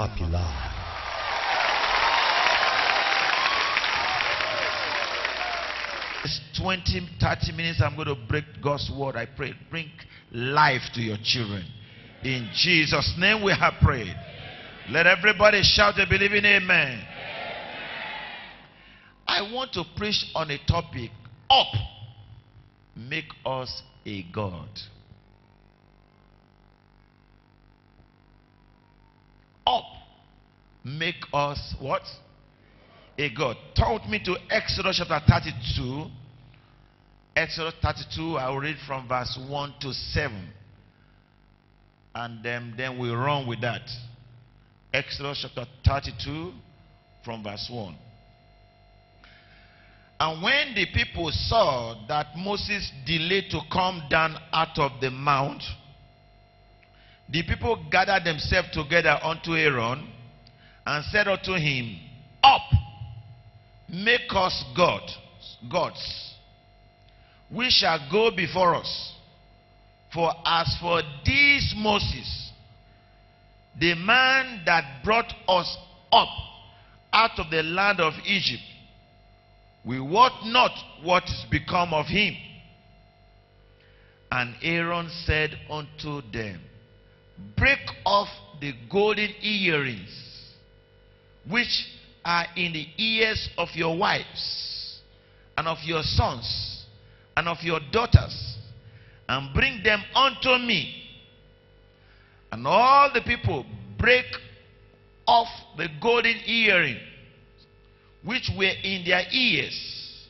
life. It's 20, 30 minutes. I'm going to break God's word. I pray. Bring life to your children. In Jesus' name we have prayed. Let everybody shout a believing amen. I want to preach on a topic up. Make us a God. Up. Make us what? A God. Taught me to Exodus chapter 32. Exodus 32, I will read from verse 1 to 7. And then, then we run with that. Exodus chapter 32 from verse 1. And when the people saw that Moses delayed to come down out of the mount, the people gathered themselves together unto Aaron and said unto him, Up, make us God, gods. We shall go before us. For as for this Moses, the man that brought us up out of the land of Egypt, we wot not what is become of him. And Aaron said unto them, Break off the golden earrings which are in the ears of your wives and of your sons and of your daughters, and bring them unto me. And all the people break off the golden earring which were in their ears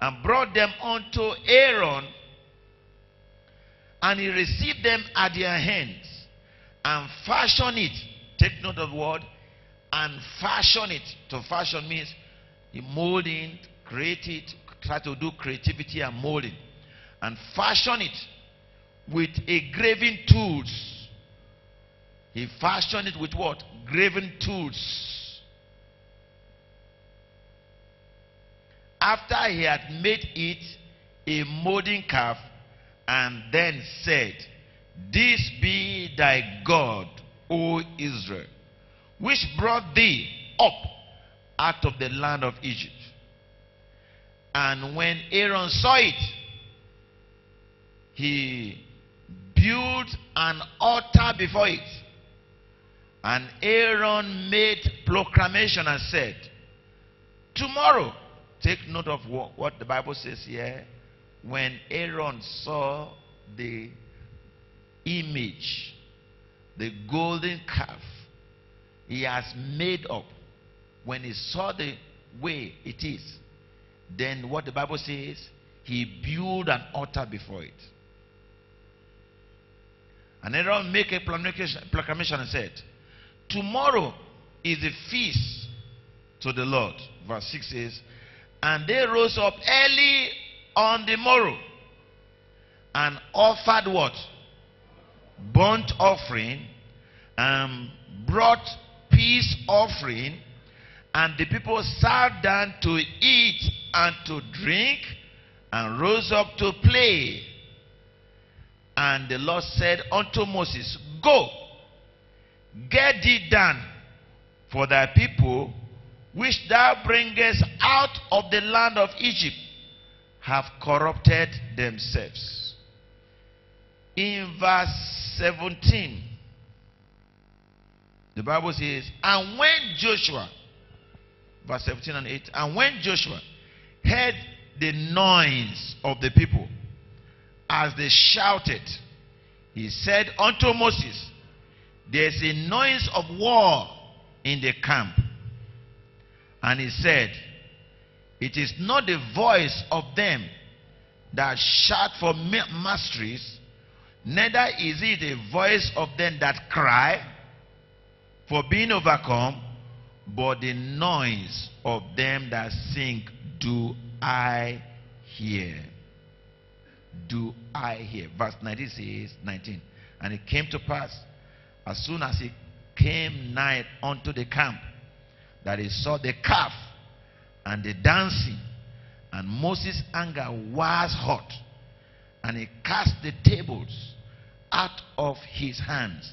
and brought them unto Aaron, and he received them at their hands and fashion it. Take note of the word and fashion it. To fashion means molding, create it, try to do creativity and molding, and fashion it with a tools. He fashioned it with what? Graving tools. After he had made it a molding calf, and then said, This be thy God, O Israel, which brought thee up out of the land of Egypt. And when Aaron saw it, he built an altar before it. And Aaron made proclamation and said, Tomorrow, take note of what, what the Bible says here. When Aaron saw the image, the golden calf, he has made up. When he saw the way it is, then what the Bible says, he built an altar before it. And Aaron make a proclamation and said, Tomorrow is the feast to the Lord. Verse 6 says, And they rose up early on the morrow and offered what? Burnt offering and brought peace offering. And the people sat down to eat and to drink and rose up to play. And the Lord said unto Moses, Go, get thee down, for thy people, which thou bringest out of the land of Egypt, have corrupted themselves. In verse 17, the Bible says, And when Joshua, verse 17 and 8, and when Joshua heard the noise of the people as they shouted, he said unto Moses, There's a noise of war in the camp. And he said, It is not the voice of them that shout for masteries, neither is it the voice of them that cry for being overcome, but the noise of them that sing do I hear. Do I hear? Verse 19 says, 19. And it came to pass, as soon as he came nigh unto the camp, that he saw the calf and the dancing, and Moses' anger was hot, and he cast the tables out of his hands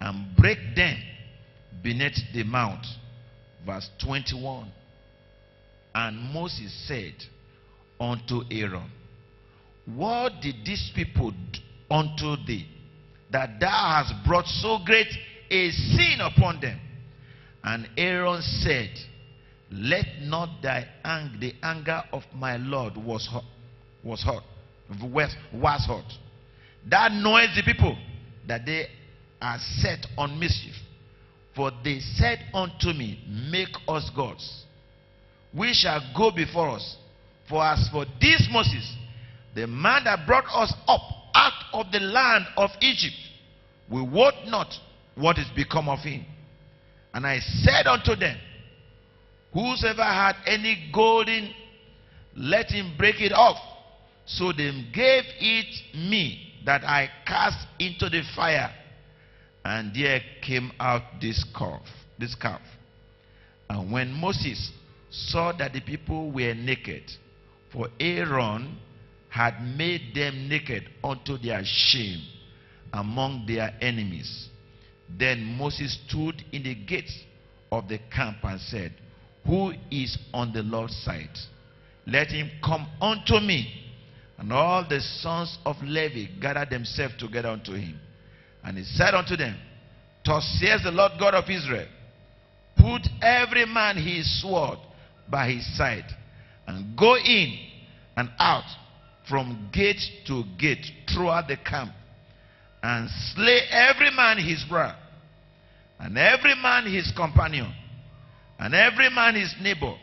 and break them beneath the mount. Verse 21. And Moses said unto Aaron, What did these people unto thee, that thou hast brought so great a sin upon them? And Aaron said, Let not thy the anger of my Lord was hot, was hot, was hot. That knoweth the people that they are set on mischief. For they said unto me, Make us gods. We shall go before us. For as for this Moses, the man that brought us up out of the land of Egypt, we wot not what is become of him. And I said unto them, Whosoever had any golden, let him break it off. So they gave it me that I cast into the fire. And there came out this calf, this calf. And when Moses saw that the people were naked, for Aaron had made them naked unto their shame among their enemies. Then Moses stood in the gates of the camp and said, Who is on the Lord's side? Let him come unto me. And all the sons of Levi gathered themselves together unto him. And he said unto them, Thus says the Lord God of Israel, Put every man his sword by his side, and go in and out from gate to gate throughout the camp, and slay every man his brother, and every man his companion, and every man his neighbor.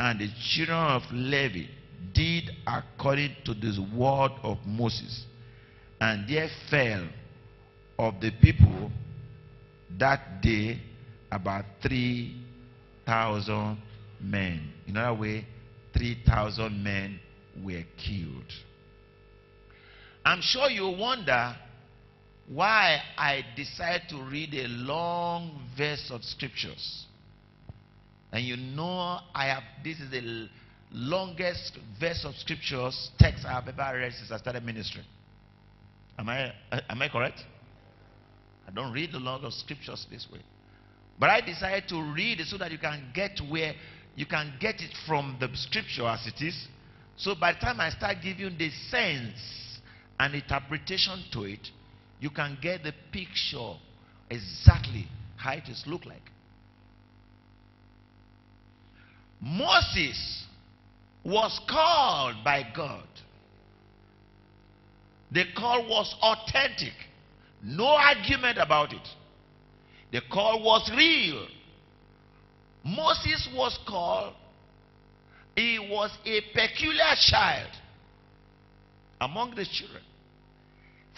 And the children of Levi did according to this word of Moses. And there fell of the people that day about 3,000 men. In other way, 3,000 men were killed. I'm sure you wonder why I decided to read a long verse of scriptures. And you know I have this is the longest verse of scriptures text I have ever read since I started ministry. Am I uh, am I correct? I don't read a lot of scriptures this way. But I decided to read it so that you can get where you can get it from the scripture as it is. So by the time I start giving the sense and interpretation to it, you can get the picture exactly how it is look like. Moses was called by God. The call was authentic. No argument about it. The call was real. Moses was called. He was a peculiar child among the children.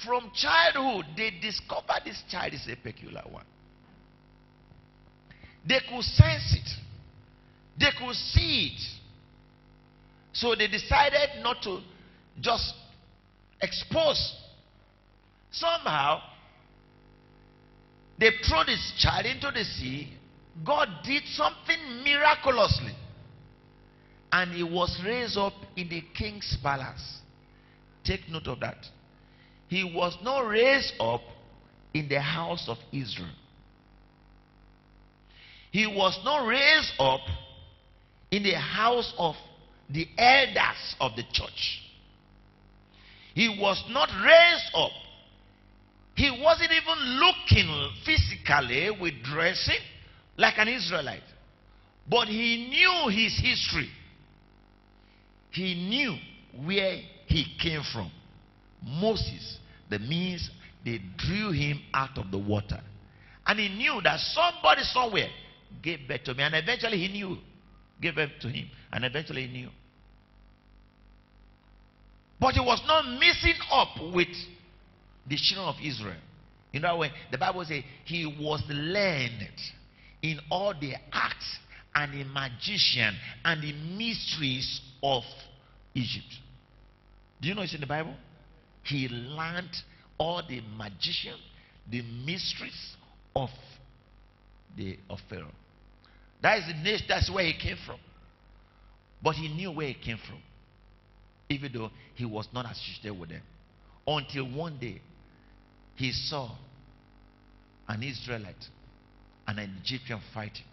From childhood, they discovered this child is a peculiar one. They could sense it. They could see it. So they decided not to just expose. Somehow, they threw this child into the sea. God did something miraculously. And he was raised up in the king's palace. Take note of that. He was not raised up in the house of Israel. He was not raised up in the house of the elders of the church. He was not raised up. He wasn't even looking physically with dressing like an Israelite. But he knew his history. He knew where he came from. Moses, the means they drew him out of the water. And he knew that somebody somewhere gave birth to me. And eventually he knew, gave birth to him. And eventually he knew. But he was not missing up with the children of Israel. In that way, the Bible says he was learned in all the arts and the magician and the mysteries of Egypt. Do you know it's in the Bible? He learned all the magician, the mysteries of the of Pharaoh. That is the nation, that's where he came from. But he knew where he came from. Even though he was not associated with them. Until one day he saw an Israelite and an Egyptian fighting.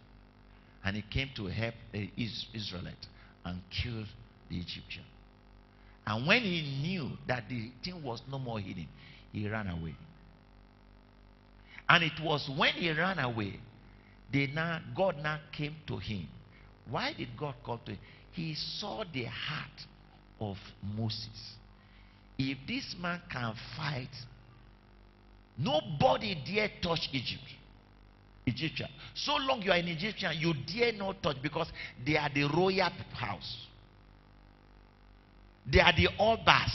And he came to help the Israelite and killed the Egyptian. And when he knew that the thing was no more hidden, he ran away. And it was when he ran away, they now, God now came to him. Why did God come to him? He saw the heart of Moses. If this man can fight, nobody dare touch Egypt. Egyptian. So long you are an Egyptian, you dare not touch because they are the royal house. They are the Obas.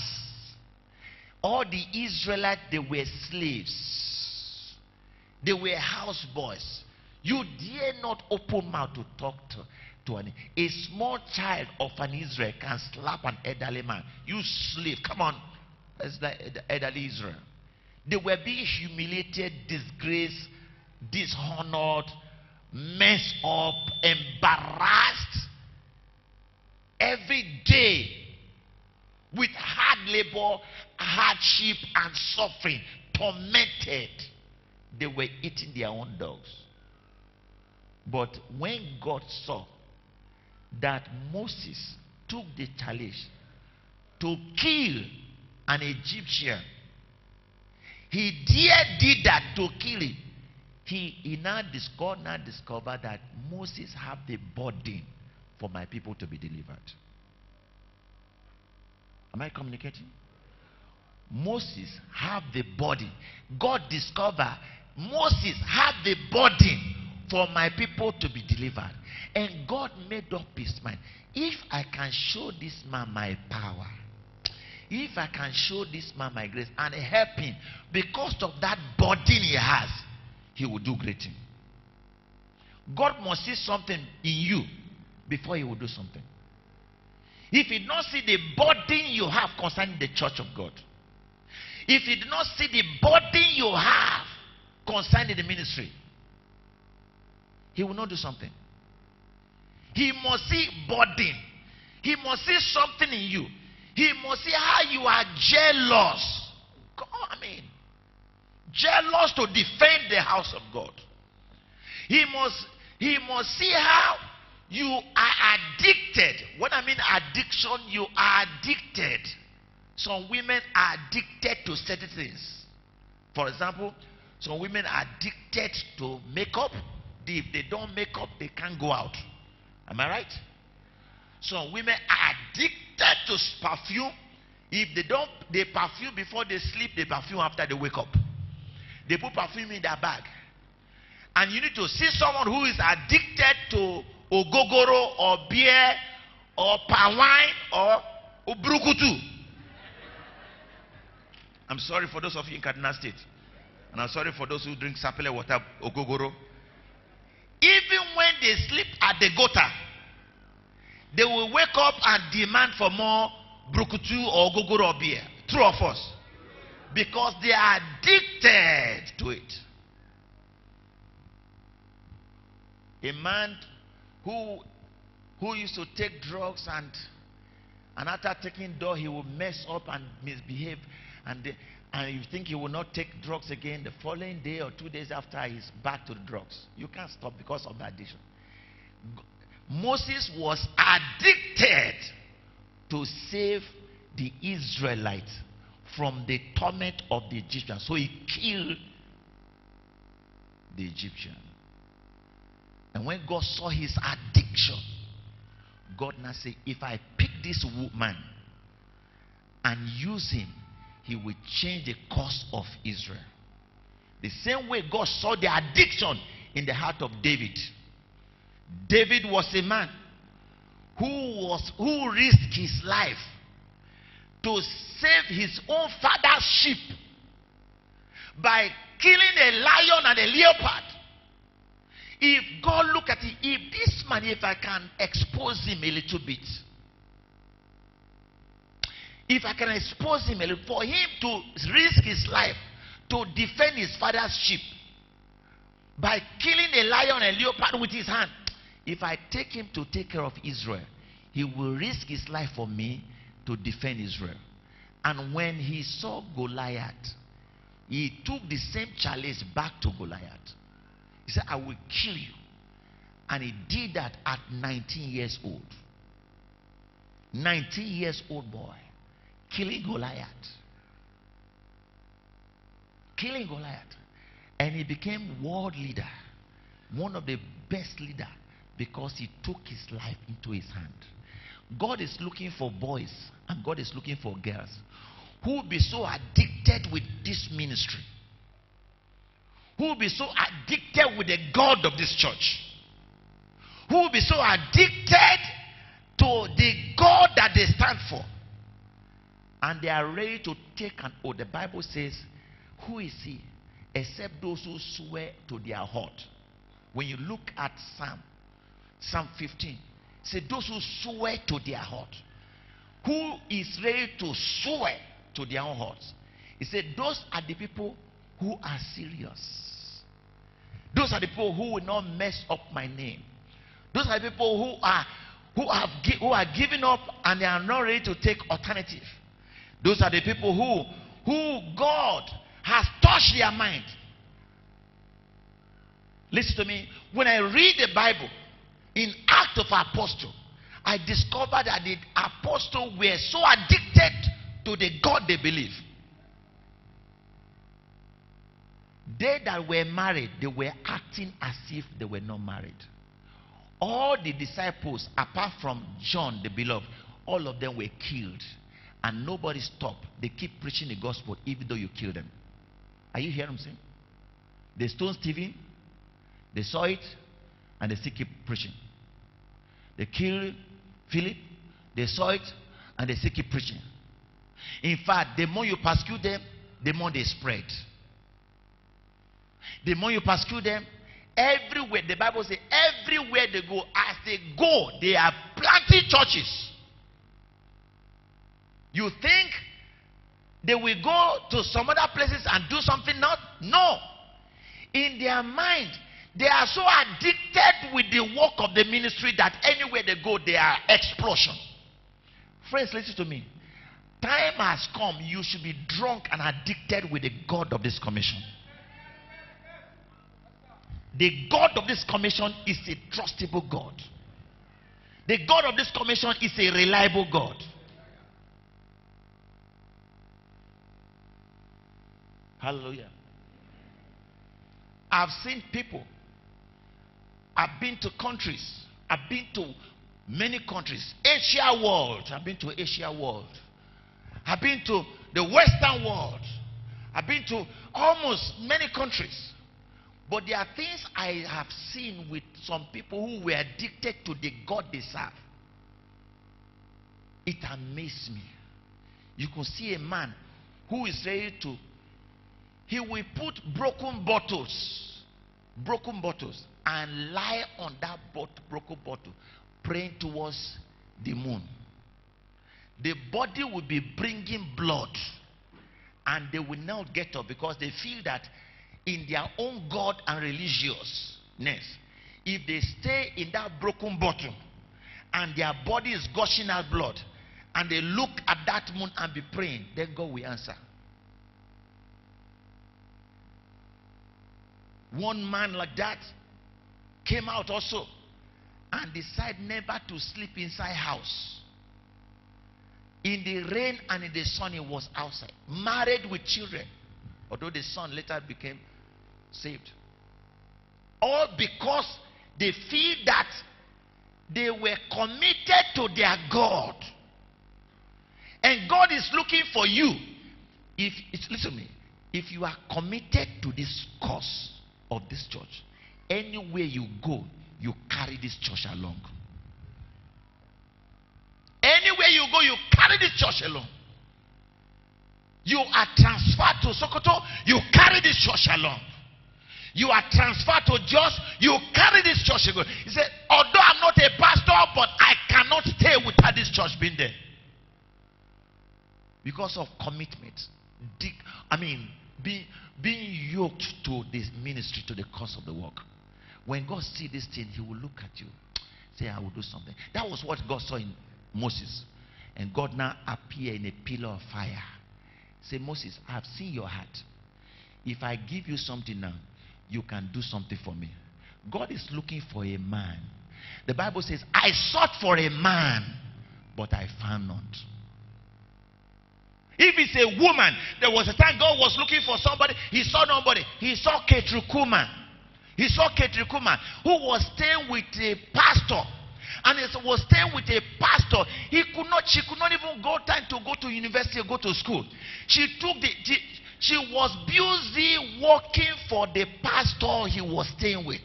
All the Israelites, they were slaves. They were houseboys. You dare not open mouth to talk to, to an a small child of an Israel can slap an elderly man. You slave, come on. That's the, elderly Israel. They were being humiliated, disgraced, dishonored, messed up, embarrassed every day with hard labor, hardship, and suffering, tormented. They were eating their own dogs. But when God saw that Moses took the challenge to kill an Egyptian, he dare did that to kill him. He, he now discovered, now discovered that Moses have the burden for my people to be delivered. Am I communicating? Moses have the body. God discovered Moses have the burden for my people to be delivered. And God made up his mind. If I can show this man my power, if I can show this man my grace and help him because of that burden he has, he will do great things. God must see something in you before he will do something. If he did not see the burden you have concerning the church of God, if he did not see the burden you have concerning the ministry, he will not do something. He must see burden. He must see something in you. He must see how you are jealous. I mean, jealous to defend the house of God. He must, he must see how you are addicted. What I mean addiction, you are addicted. Some women are addicted to certain things. For example, some women are addicted to makeup. If they don't make up, they can't go out. Am I right? Some women are addicted to perfume. If they don't, they perfume before they sleep, they perfume after they wake up. They put perfume in their bag. And you need to see someone who is addicted to ogogoro or beer or wine or ubrukutu. I'm sorry for those of you in Kaduna State. And I'm sorry for those who drink sapele water, ogogoro. Even when they sleep at the gutter, they will wake up and demand for more brukutu or ogogoro or beer. True or false? Because they are addicted to it. A man who, who used to take drugs and, and after taking drugs, he will mess up and misbehave. And, the, and you think he will not take drugs again the following day or two days after he's back to the drugs. You can't stop because of the addiction. Moses was addicted to save the Israelites from the torment of the Egyptians. So he killed the Egyptian. And when God saw his addiction, God now said, If I pick this man and use him, he will change the course of Israel. The same way God saw the addiction in the heart of David. David was a man who was who risked his life to save his own father's sheep by killing a lion and a leopard. If God look at it, if this man, if I can expose him a little bit, if I can expose him for him to risk his life to defend his father's sheep by killing a lion and leopard with his hand, if I take him to take care of Israel, he will risk his life for me to defend Israel. And when he saw Goliath, he took the same challenge back to Goliath. He He said, I will kill you. And he did that at 19 years old. 19 years old boy killing Goliath. Killing Goliath. And he became world leader. One of the best leader because he took his life into his hand. God is looking for boys and God is looking for girls who will be so addicted with this ministry, who will be so addicted with the God of this church, who will be so addicted to the God that they stand for, and they are ready to take an oath. The Bible says, Who is he? Except those who swear to their heart. When you look at Psalm, Psalm 15, say those who swear to their heart. Who is ready to swear to their own hearts? He said, Those are the people who are serious. Those are the people who will not mess up my name. Those are the people who are who have who are giving up and they are not ready to take alternative. Those are the people who who God has touched their mind. Listen to me. When I read the Bible in Act of Apostle, I discovered that the apostles were so addicted to the God they believe. They that were married, they were acting as if they were not married. All the disciples, apart from John the beloved, all of them were killed. And nobody stopped. They keep preaching the gospel even though you kill them. Are you hearing what I'm saying? They stoned Stephen, they saw it, and they still keep preaching. They killed Philip, they saw it, and they still keep preaching. In fact, the more you persecute them, the more they spread. The more you persecute them, everywhere, the Bible says, everywhere they go, as they go, they are planting churches. You think they will go to some other places and do something not? No. In their mind, they are so addicted with the work of the ministry that anywhere they go, they are explosion. Friends, listen to me. Time has come, you should be drunk and addicted with the God of this commission. The God of this commission is a trustable God. The God of this commission is a reliable God. Hallelujah. I've seen people. I've been to countries. I've been to many countries. Asia world. I've been to Asia world. I've been to the Western world. I've been to almost many countries. But there are things I have seen with some people who were addicted to the God they serve. It amazed me. You can see a man who is ready to he will put broken bottles, broken bottles, and lie on that broken bottle, praying towards the moon. The body will be bringing blood, and they will not get up because they feel that in their own God and religiousness, if they stay in that broken bottle and their body is gushing out blood, and they look at that moon and be praying, then God will answer. One man like that came out also and decided never to sleep inside house. In the rain and in the sun, he was outside. Married with children. Although the son later became saved. All because they feel that they were committed to their God. And God is looking for you. If listen to me, if you are committed to this cause, of this church. Anywhere you go, you carry this church along. Anywhere you go, you carry this church along. You are transferred to Sokoto, you carry this church along. You are transferred to Jos, you carry this church along. He said, although I'm not a pastor, but I cannot stay without this church being there. Because of commitment. I mean, be, being yoked to this ministry, to the cause of the work. When God see this thing, he will look at you, say, I will do something. That was what God saw in Moses. And God now appear in a pillar of fire. Say, Moses, I have seen your heart. If I give you something now, you can do something for me. God is looking for a man. The Bible says, I sought for a man, but I found none. If it's a woman, there was a time God was looking for somebody, he saw nobody. He saw Ketrukuma. He saw Ketrukuma, who was staying with a pastor. And he was staying with a pastor. He could not, she could not even go time to go to university or go to school. She took the, she, she was busy working for the pastor he was staying with.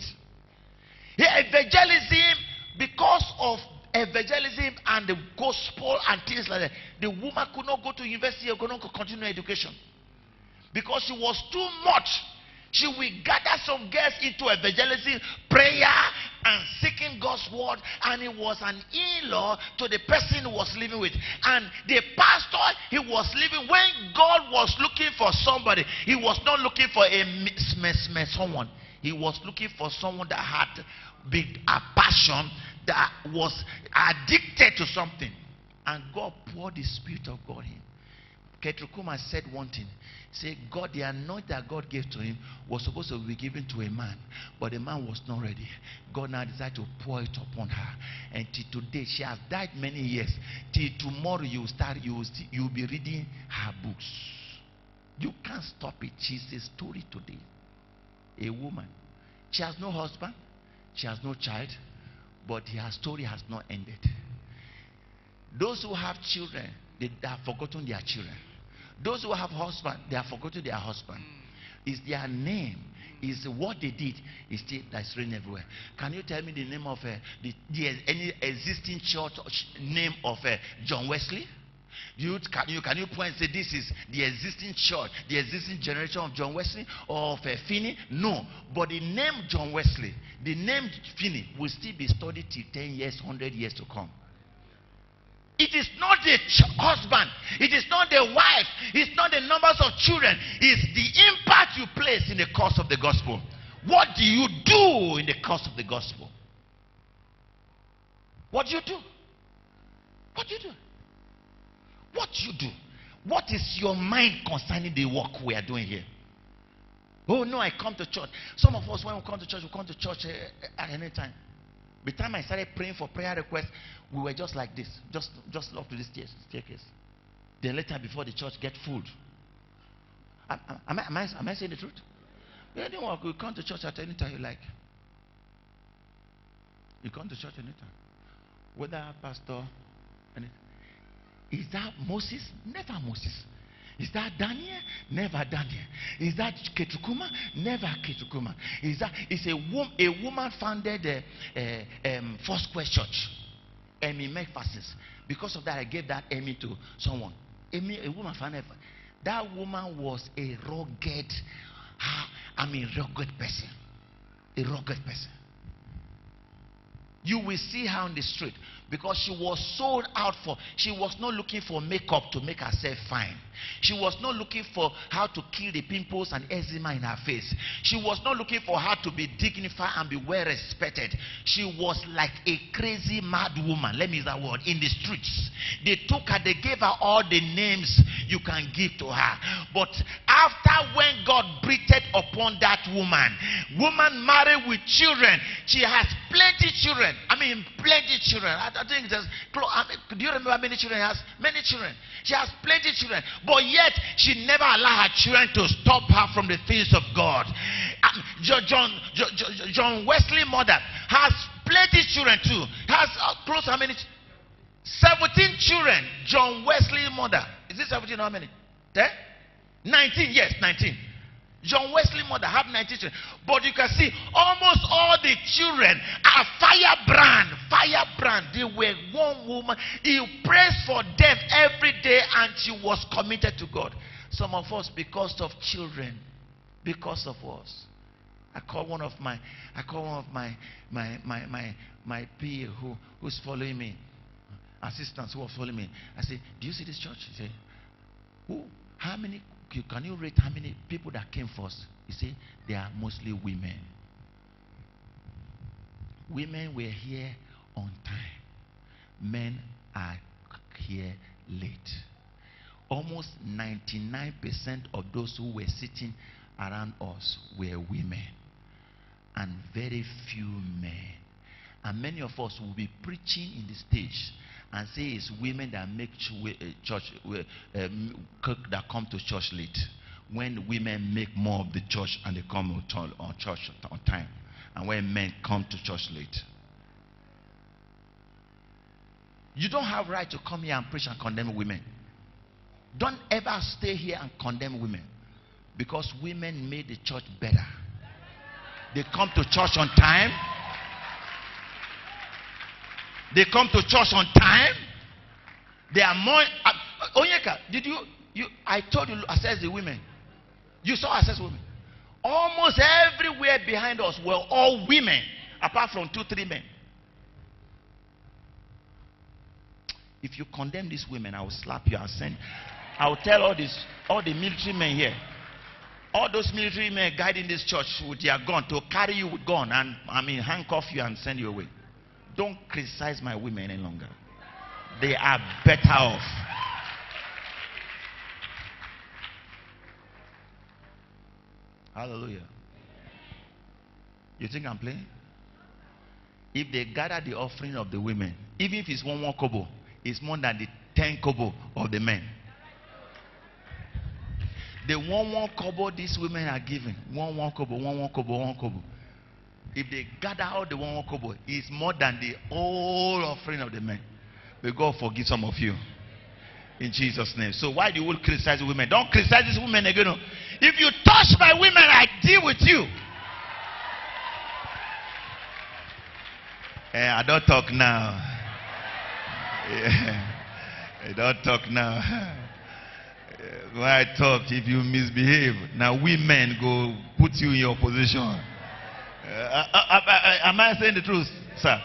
Evangelism, because of evangelism and the gospel and things like that, the woman could not go to university or could not continue education. Because she was too much. She will gather some girls into evangelism, prayer, and seeking God's word. And it was an in-law to the person he was living with. And the pastor he was living, when God was looking for somebody, he was not looking for a someone. He was looking for someone that had big a passion that was addicted to something. And God poured the Spirit of God in. Ketrukuma said one thing. Say God, the anointing that God gave to him was supposed to be given to a man, but the man was not ready. God now decided to pour it upon her, and till today she has died many years. Till tomorrow you will start, you will you'll be reading her books. You can't stop it. She's a story today. A woman. She has no husband. She has no child but her story has not ended. Those who have children, they, have forgotten their children. Those who have husband, they have forgotten their husband. Is their name, is what they did, is still that's reigning everywhere. Can you tell me the name of uh, the, the any existing church name of uh, John Wesley? You, can, you, can you point and say this is the existing church, the existing generation of John Wesley or of uh, Finney? No. But the name John Wesley, the name Finney will still be studied till 10 years, 100 years to come. It is not the husband. It is not the wife. It's not the numbers of children. It's the impact you place in the course of the gospel. What do you do in the course of the gospel? What do you do? What do you do? What you do? What is your mind concerning the work we are doing here? Oh no, I come to church. Some of us, when we come to church, we come to church uh, at any time. By the time I started praying for prayer requests, we were just like this, just just up to this staircase. Then later, before the church get food. Am, am, I, am, I, am I saying the truth? We didn't work. We come to church at any time you like. You come to church anytime. Whether pastor, anything. Is that Moses? Never Moses. Is that Daniel? Never Daniel. Is that Ketukuma? Never Ketukuma. Is that it's a woman? A woman founded a, a um, Foursquare Church, Aimee McPherson's. Because of that, I gave that Emmy to someone. Emmy, a woman founded. That woman was a rugged, ah, I mean, rugged person. A rugged person. You will see her on the street because she was sold out for she was not looking for makeup to make herself fine. She was not looking for how to kill the pimples and eczema in her face. She was not looking for her to be dignified and be well respected. She was like a crazy mad woman. Let me use that word. In the streets. They took her they gave her all the names you can give to her. But after when god breathed upon that woman woman married with children she has plenty children. I mean plenty children. I, I think there's, do you remember how many children has? Many children. She has plenty children. But yet, she never allowed her children to stop her from the things of God. Um, John, John, John Wesley mother has plenty children too. Has uh, close how many? 17 children. John Wesley mother. Is it 17 how many? 10? 19, yes, 19. John Wesley mother have 19 children. But you can see almost all the children are firebrand. Firebrand. They were one woman. He prays for them every day and she was committed to God. Some of us, because of children, because of us. I call one of my I call one of my my my my my PA who who's following me, assistants who are following me. I say, Do you see this church? He said, Who? How many can you rate how many people that came first? You see, they are mostly women. Women were here on time. Men are here late. Almost 99% of those who were sitting around us were women. And very few men. And many of us will be preaching in the stage and say it's women that make uh, church um, that come to church late. When women make more of the church and they come on church on time, and when men come to church late. You don't have right to come here and preach and condemn women. Don't ever stay here and condemn women because women made the church better. They come to church on time. They come to church on time. They are more. Uh, Onyeka, did you, you? I told you, assess the women. You saw assess women. Almost everywhere behind us were all women, apart from two, three men. If you condemn these women, I will slap you. I'll send. I will tell all this, all the military men here, all those military men guiding this church with their gun to carry you with gun and I mean handcuff you and send you away. Don't criticize my women any longer. They are better off. Hallelujah. You think I'm playing? If they gather the offering of the women, even if it's one one kobo, it's more than the ten kobo of the men. The one one kobo these women are giving, one one kobo, one one kobo, one kobo. If they gather all the one one kobo, it's more than the whole offering of the men. May God forgive some of you. In Jesus' name. So why do you criticize women? Don't criticize these women again. If you touch my women, I deal with you. Eh, I don't talk now. Yeah. I don't talk now. When I talk, if you misbehave, now women go put you in your position. Uh, uh, uh, am I saying the truth, sir?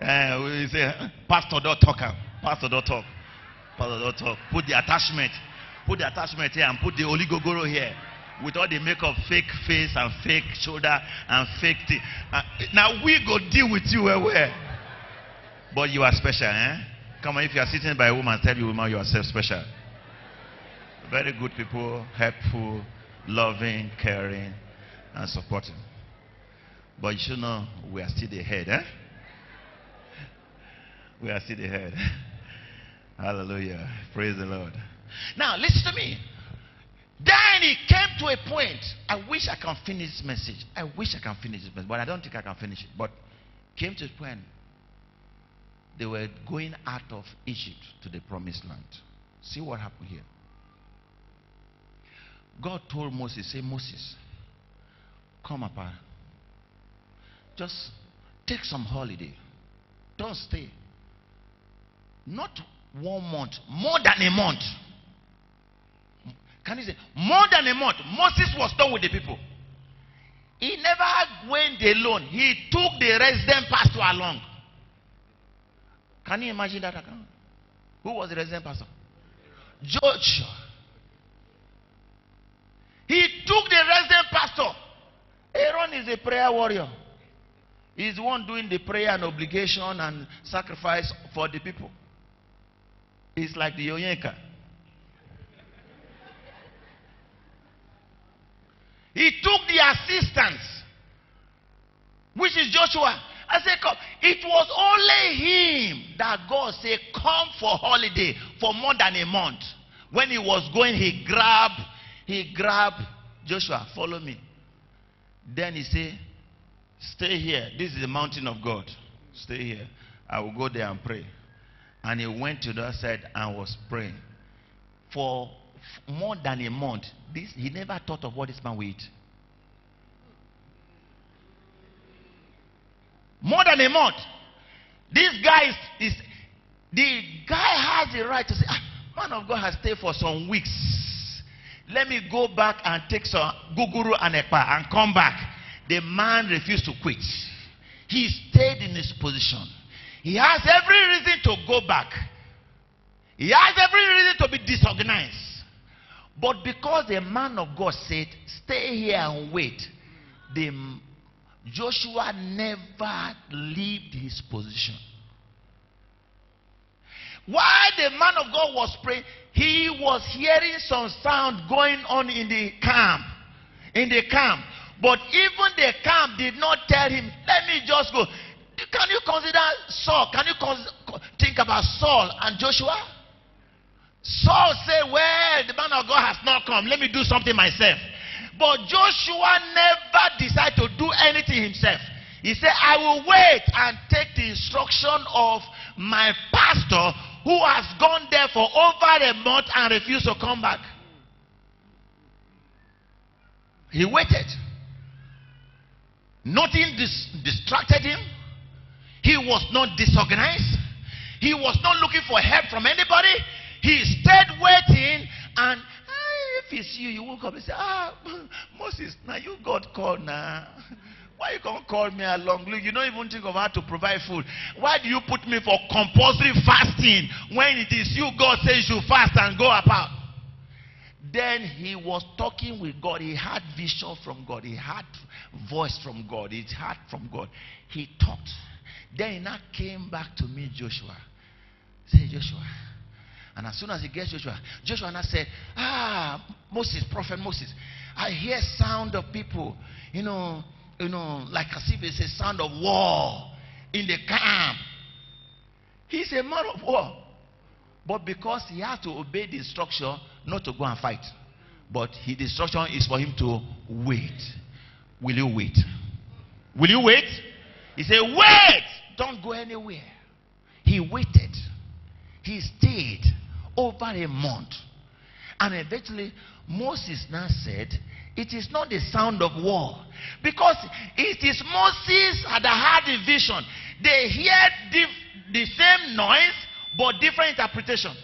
Uh, we say, Pastor, don't talk. Pastor, don't talk. Pastor, don't talk. Put the attachment. Put the attachment here and put the oligogoro here. With all the makeup, fake face and fake shoulder and fake teeth. Now we go deal with you where. But you are special, eh? Come on, if you are sitting by a woman, tell you woman you are self special. Very good people, helpful, loving, caring, and supporting. But you should know we are still ahead, eh? We are still ahead. Hallelujah. Praise the Lord. Now, listen to me. Then it came to a point. I wish I can finish this message. I wish I can finish this message, but I don't think I can finish it. But came to a point they were going out of Egypt to the promised land. See what happened here. God told Moses, say, Moses, come up. Just take some holiday. Don't stay. Not one month, more than a month. Can you say more than a month? Moses was done with the people. He never went alone. He took the resident pastor along. Can you imagine that account? Who was the resident pastor? Joshua. He took the resident pastor. Aaron is a prayer warrior. He's the one doing the prayer and obligation and sacrifice for the people. He's like the Onyeka. He took the assistance, which is Joshua. I said, come. It was only him that God said, come for holiday for more than a month. When he was going, he grabbed, he grabbed Joshua, follow me. Then he said, stay here. This is the mountain of God. Stay here. I will go there and pray. And he went to the other side and was praying. For more than a month, this, he never thought of what this man would eat. More than a month. This guy is, is the guy has the right to say, ah, man of God has stayed for some weeks. Let me go back and take some guguru and and come back. The man refused to quit. He stayed in his position. He has every reason to go back. He has every reason to be disorganized. But because the man of God said, stay here and wait, the Joshua never left his position. While the man of God was praying, he was hearing some sound going on in the camp. In the camp. But even the camp did not tell him, let me just go. Can you consider Saul? Can you think about Saul and Joshua? Saul said, Well, the man of God has not come. Let me do something myself. But Joshua never decided to do anything himself. He said, I will wait and take the instruction of my pastor who has gone there for over a month and refused to come back. He waited. Nothing dis- distracted him. He was not disorganized. He was not looking for help from anybody. He stayed waiting and ah, if it's you, you woke up and say, Ah, Moses, now you got called now. Why you gonna call me along? Look, you don't even think of how to provide food. Why do you put me for compulsory fasting when it is you God says you fast and go about? Then he was talking with God. He had vision from God. He had voice from God. He heard from God. He talked. Then he now came back to me, Joshua. Say, Joshua. And as soon as he gets Joshua, Joshua now said, Ah, Moses, prophet Moses, I hear sound of people, you know, you know, like as if it's a sound of war in the camp. He's a man of war. But because he has to obey the instruction not to go and fight. But his instruction is for him to wait. Will you wait? Will you wait? He said, Wait! Don't go anywhere. He waited. He stayed over a month. And eventually, Moses now said, It is not the sound of war. Because it is Moses had had the vision. They hear the, the same noise, but different interpretation.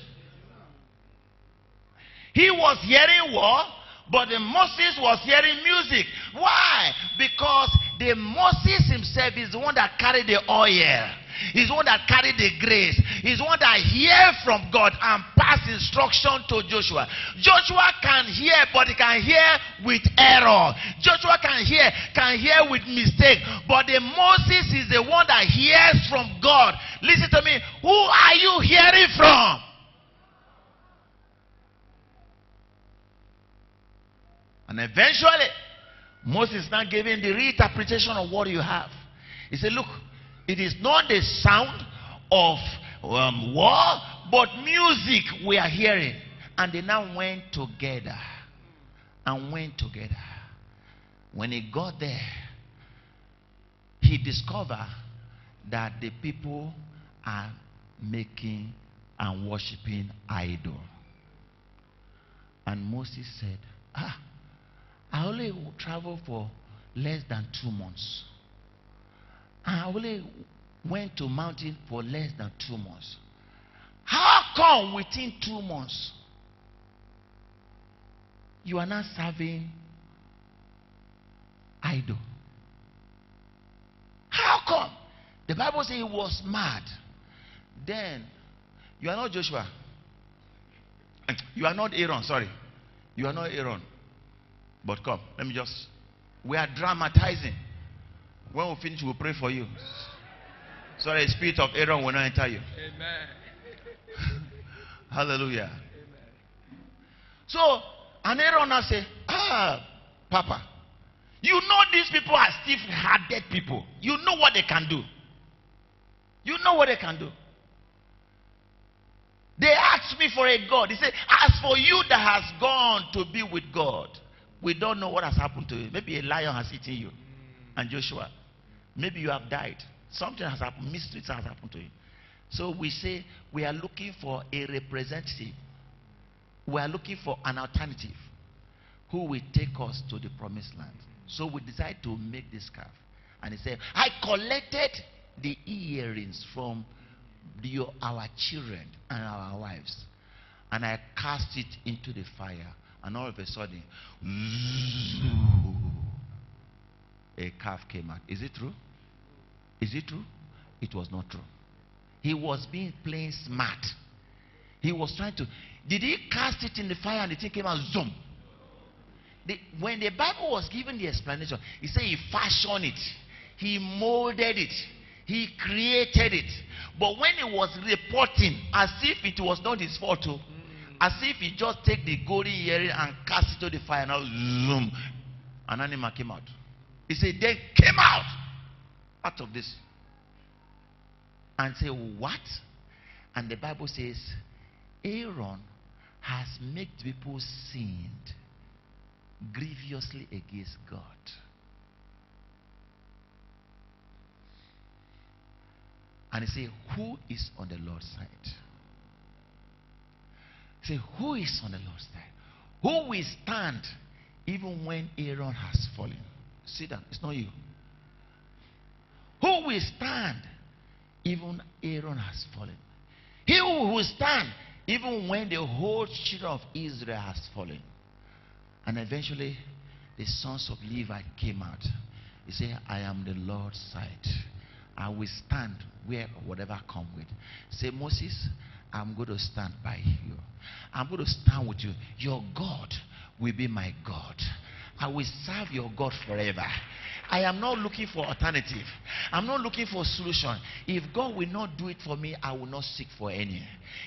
He was hearing war, but the Moses was hearing music. Why? Because the Moses himself is the one that carried the oil. He's one that carried the grace. He's one that hear from God and pass instruction to Joshua. Joshua can hear, but he can hear with error. Joshua can hear, can hear with mistake. But the Moses is the one that hears from God. Listen to me. Who are you hearing from? And eventually, Moses now gave him the reinterpretation of what you have. He said, Look, it is not the sound of um, war, but music we are hearing. And they now went together. And went together. When he got there, he discovered that the people are making and worshiping idol. And Moses said, Ah, I only traveled for less than two months. I only went to mountain for less than two months. How come within two months you are not serving idol? How come? The Bible says he was mad. Then you are not Joshua. You are not Aaron, sorry. You are not Aaron. But come, let me just. We are dramatizing. When we finish, we'll pray for you. So the spirit of Aaron will not enter you. Amen. Hallelujah. Amen. So, and Aaron now say, Ah, Papa, you know these people are stiff hearted people. You know what they can do. You know what they can do. They asked me for a God. He said, As for you that has gone to be with God, we don't know what has happened to you. Maybe a lion has eaten you. And Joshua, maybe you have died. Something has happened. Mysteries has happened to you. So we say we are looking for a representative. We are looking for an alternative who will take us to the promised land. So we decide to make this calf. And he said, I collected the earrings from the, our children and our wives. And I cast it into the fire and all of a sudden, a calf came out. Is it true? Is it true? It was not true. He was being playing smart. He was trying to. Did he cast it in the fire and the thing came out? Zoom. The, when the Bible was given the explanation, he said he fashioned it, he molded it, he created it. But when he was reporting, as if it was not his fault, too, as if he just take the golden earring and cast it to the fire. Now, zoom. An animal came out. He said, they came out out of this and say, What? And the Bible says, Aaron has made people sinned grievously against God. And he said, Who is on the Lord's side? Say, Who is on the Lord's side? Who will stand even when Aaron has fallen? Sit down. It's not you. Who will stand even Aaron has fallen? He will stand even when the whole children of Israel has fallen. And eventually, the sons of Levi came out. He said, I am the Lord's side. I will stand where whatever come with. Say, Moses, I'm going to stand by you. I'm going to stand with you. Your God will be my God. I will serve your God forever. I am not looking for alternative. I'm not looking for solution. If God will not do it for me, I will not seek for any.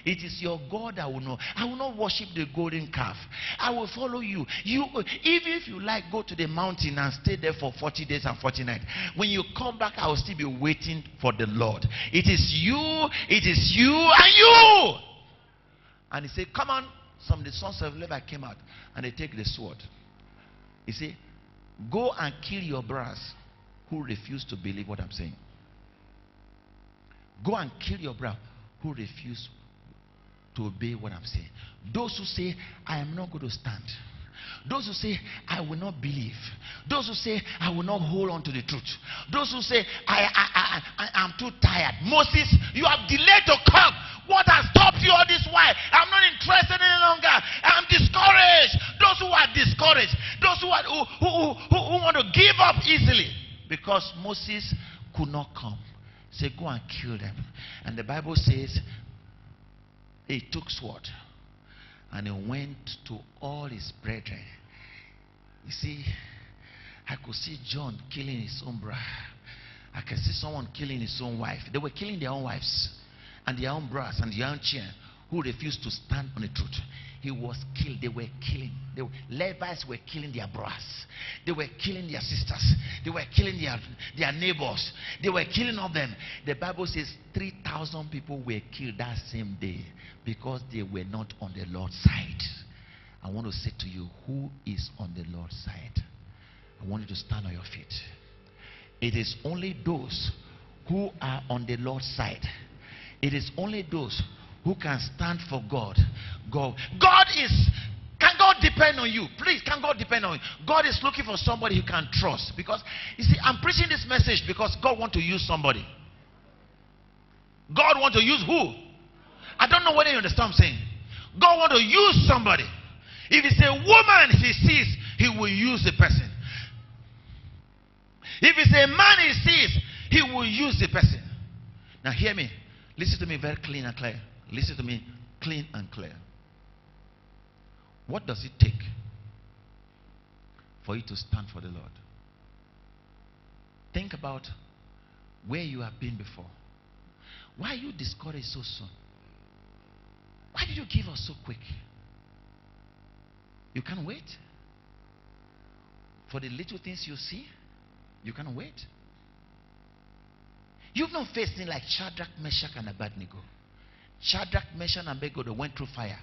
It is your God I will know. I will not worship the golden calf. I will follow you. You, even if you like, go to the mountain and stay there for 40 days and 40 nights. When you come back, I will still be waiting for the Lord. It is you, it is you, and you. And he said, Come on. Some of the sons of Levi came out and they take the sword. You said, Go and kill your brothers who refuse to believe what I'm saying. Go and kill your brother who refuse to obey what I'm saying. Those who say, I am not going to stand. Those who say, I will not believe. Those who say, I will not hold on to the truth. Those who say, I, I, I, I, am too tired. Moses, you have delayed to come. What has stopped you all this while? I'm not interested any longer. I'm discouraged. Those who are discouraged, those who, are, who, who, who, who want to give up easily because Moses could not come. Say, go and kill them. And the Bible says he took sword and he went to all his brethren. You see, I could see John killing his own brother. I can see someone killing his own wife. They were killing their own wives and their own brass and their own children who refused to stand on the truth. He was killed. They were killing. Were, Levites were killing their brothers. They were killing their sisters. They were killing their, their neighbors. They were killing all them. The Bible says 3,000 people were killed that same day because they were not on the Lord's side. I want to say to you, who is on the Lord's side? I want you to stand on your feet. It is only those who are on the Lord's side. It is only those who can stand for God. God, God is. Can God depend on you? Please, can God depend on you? God is looking for somebody who can trust. Because you see, I'm preaching this message because God want to use somebody. God want to use who? I don't know whether you understand what I'm saying. God want to use somebody. If it's a woman he sees, he will use the person. If it's a man he sees, he will use the person. Now hear me. Listen to me very clean and clear. Listen to me clean and clear. What does it take for you to stand for the Lord? Think about where you have been before. Why are you discouraged so soon? Why did you give us so quick? You can't wait. For the little things you see, you can't wait. You've not faced things like Shadrach, Meshach, and Abednego. Shadrach, Meshach, and Abednego went through fire.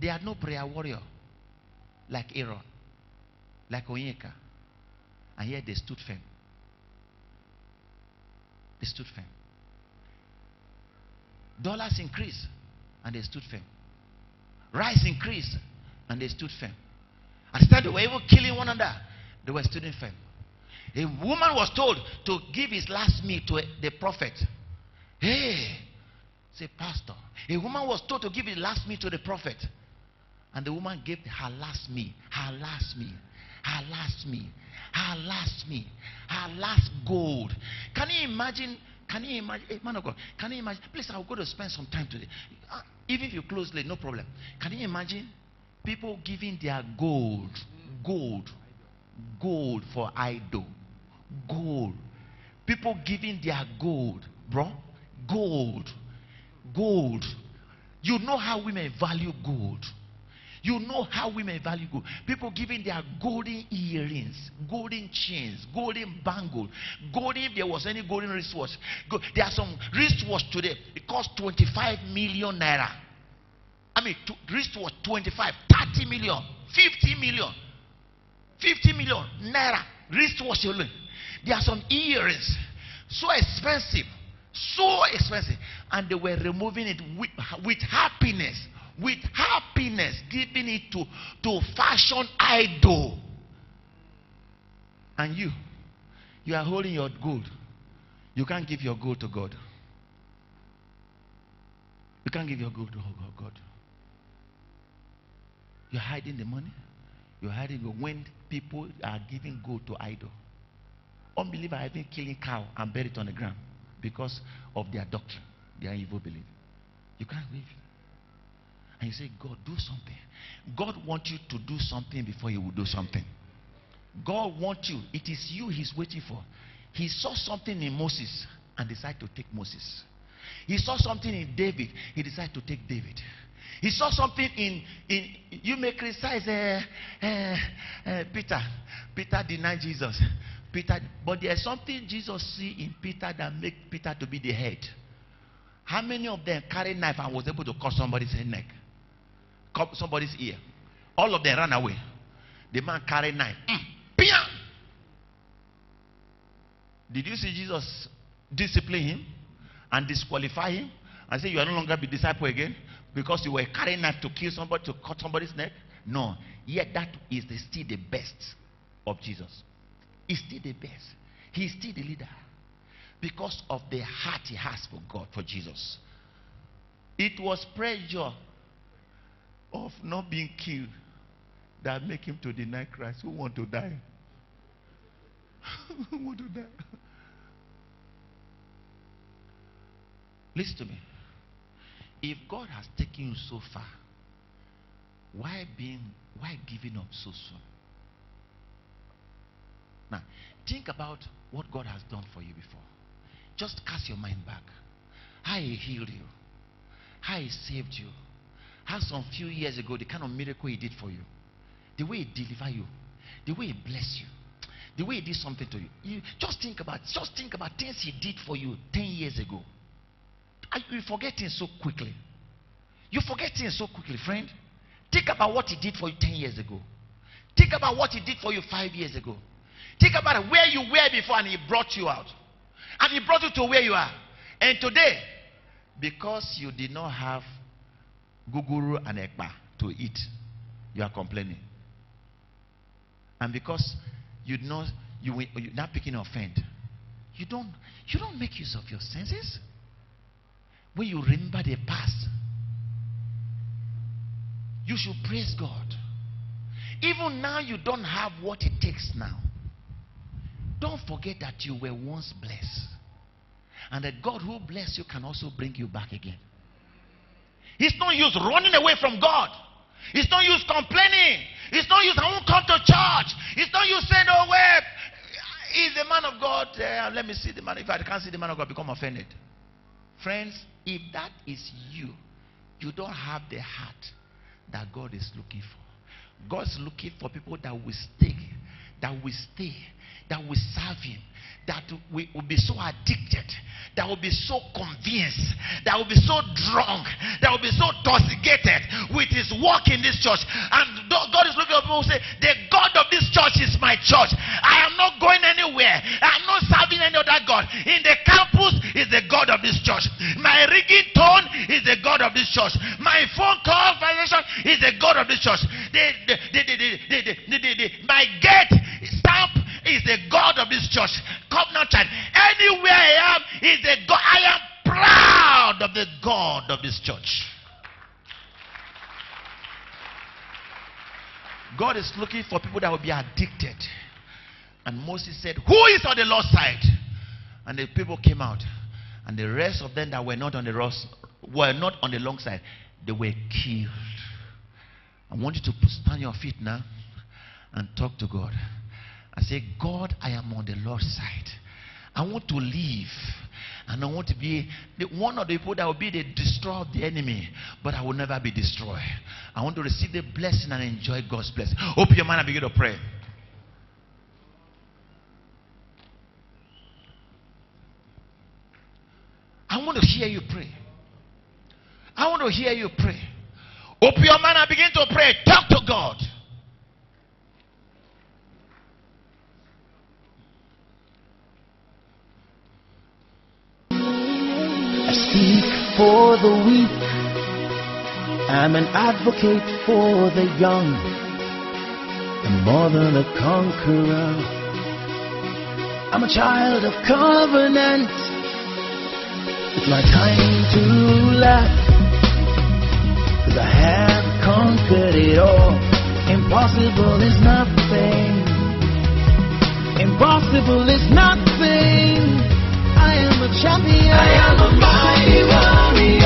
They had no prayer warrior like Aaron, like Onyeka. And yet they stood firm. They stood firm. Dollars increased and they stood firm. Rice increased and they stood firm. The time they were even killing one another, they were standing firm. A woman was told to give his last meal to the prophet. Hey, say, Pastor. A woman was told to give his last meal to the prophet. And the woman gave her last meal, her last meal, her last meal, her last meal, her last gold. Can you imagine? Can you imagine? Hey, man of God, can you imagine? Please, I'll go to spend some time today. Uh, even if you close late, no problem. Can you imagine people giving their gold, gold, gold for idol? Gold. People giving their gold, bro. Gold. Gold. You know how women value gold. You know how women value gold. People giving their golden earrings, golden chains, golden bangle, golden, if there was any golden wristwatch. Go, there are some wristwatch today. It costs 25 million naira. I mean, to, wristwatch 25, 30 million, 50 million, 50 million naira wristwatch alone. There are some earrings, so expensive, so expensive, and they were removing it with, with happiness with happiness, giving it to, to fashion idol. And you, you are holding your gold. You can't give your gold to God. You can't give your gold to God. You're hiding the money. You're hiding when people are giving gold to idol. Unbeliever have been killing cow and bury it on the ground because of their doctrine, their evil belief. You can't live and you say, God, do something. God wants you to do something before He will do something. God wants you. It is you He's waiting for. He saw something in Moses and decided to take Moses. He saw something in David. He decided to take David. He saw something in, in you may criticize uh, uh, uh, Peter. Peter denied Jesus. Peter, but there's something Jesus see in Peter that make Peter to be the head. How many of them carried knife and was able to cut somebody's neck? Cut somebody's ear. All of them ran away. The man carried knife. Mm. Did you see Jesus discipline him and disqualify him and say you are no longer be disciple again because you were carrying knife to kill somebody to cut somebody's neck? No. Yet that is the, still the best of Jesus. He's still the best. He's still the leader because of the heart he has for God, for Jesus. It was pressure of not being killed that make him to deny Christ. Who want to die? Who want to die? Listen to me. If God has taken you so far, why being why giving up so soon? Now, think about what God has done for you before. Just cast your mind back. How he healed you. How he saved you how some few years ago, the kind of miracle he did for you, the way he delivered you, the way he blessed you, the way he did something to you. you just think about just think about things he did for you 10 years ago. Are you forget things so quickly. You forget things so quickly, friend. Think about what he did for you 10 years ago. Think about what he did for you five years ago. Think about where you were before and he brought you out. And he brought you to where you are. And today, because you did not have guguru and ekpa to eat, you are complaining. And because you know you you're not picking offend, you don't you don't make use of your senses. When you remember the past, you should praise God. Even now you don't have what it takes now. Don't forget that you were once blessed. And that God who bless you can also bring you back again. It's no use running away from God. It's no use complaining. It's no use I won't come to church. It's no use saying, oh, well, is the man of God uh, Let me see the man. If I can't see the man of God, become offended. Friends, if that is you, you don't have the heart that God is looking for. God's looking for people that will stay, that will stay, that will serve Him, that we will be so addicted, that will be so convinced, that will be so drunk, that will be so intoxicated with his work in this church. And God is looking at people who say, The God of this church is my church. I am not going anywhere. I'm not serving any other God. In the campus is the God of this church. My ringing tone is the God of this church. My phone conversation is the God of this church. The the the The, the, the, my gate stamp is the God of this church. Covenant child. Anywhere I am is the God. I am proud of the God of this church. God is looking for people that will be addicted. And Moses said, Who is on the Lord's side? And the people came out. And the rest of them that were not on the Ross, were not on the long side, they were killed. I want you to stand your feet now and talk to God. I say, God, I am on the Lord's side. I want to live. And I want to be the, one of the people that will be the destroyer of the enemy, but I will never be destroyed. I want to receive the blessing and enjoy God's blessing. Open your mind and begin to pray. I want to hear you pray. I want to hear you pray. Open your mind and begin to pray. Talk to God. Speak for the weak. I'm an advocate for the young. I'm more than a conqueror. I'm a child of covenant. It's my time to laugh. Cause I have conquered it all. Impossible is nothing. Impossible is nothing. I am a champion. I am a mighty warrior.